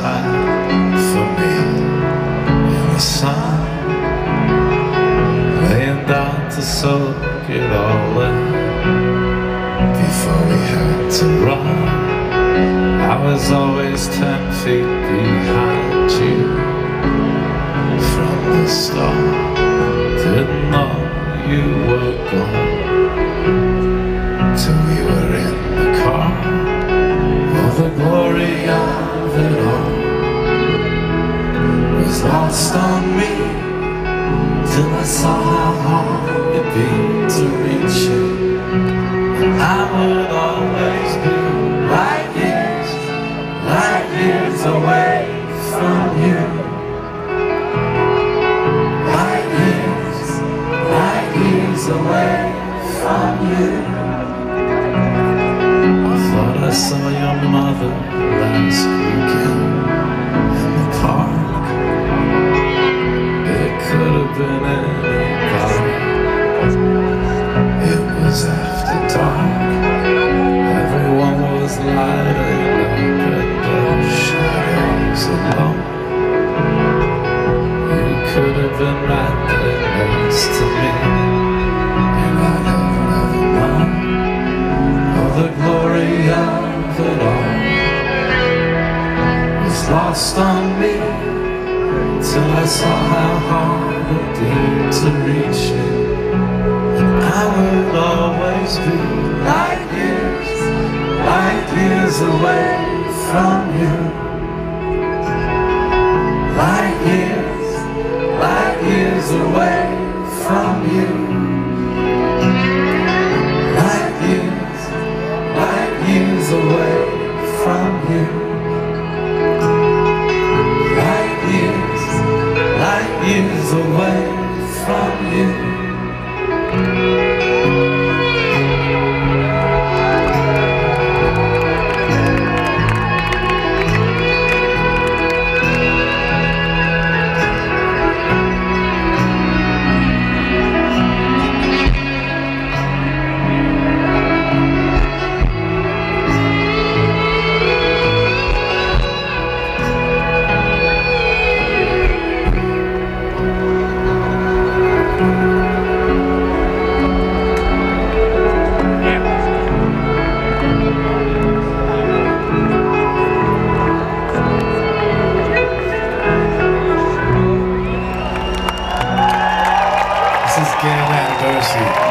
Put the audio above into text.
side for me. In the sun Laying down to soak it all in. Before we had to run I was always ten feet behind you. From the start lost on me till I saw how hard it'd be to reach you. And I would always be light years, light years away from you. Light years, light years away from you. I thought I saw your mother last weekend It was after dark. Everyone was lighting up at their shadows alone. You could have been right there next to me, and I'd have never known of the glory of it all was lost on me till I saw how hard it'd be to reach you. I will always be light years, light years away from you. Light years, light years away Lance.